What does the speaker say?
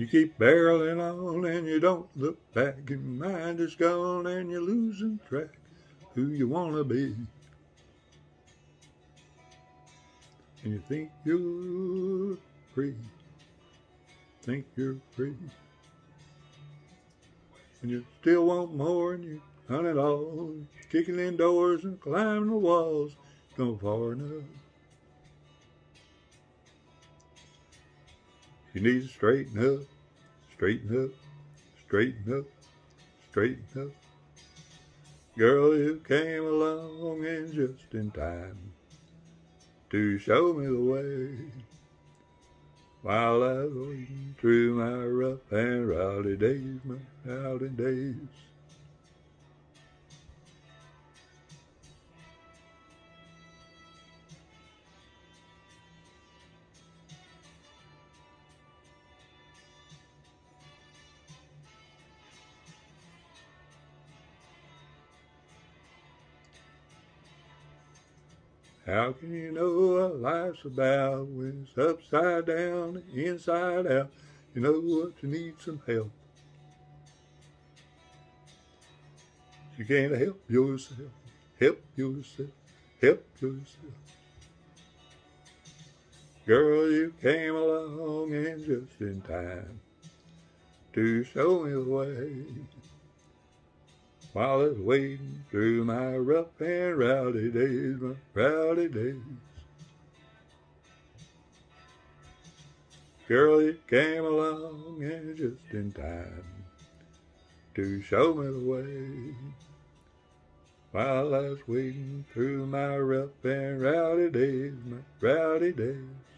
You keep barreling on and you don't look back. Your mind is gone and you're losing track who you want to be. And you think you're free. Think you're free. And you still want more and you want it all. Kicking in doors and climbing the walls. Go far enough. You need to straighten up, straighten up, straighten up, straighten up. Girl, you came along and just in time to show me the way. While I was through my rough and rowdy days, my rowdy days. How can you know what life's about when it's upside down, inside out? You know what you need some help. You can't help yourself. Help yourself. Help yourself. Girl, you came along and just in time to show me the way. While I was waiting through my rough and rowdy days, my rowdy days. You came along and just in time to show me the way. While I was waiting through my rough and rowdy days, my rowdy days.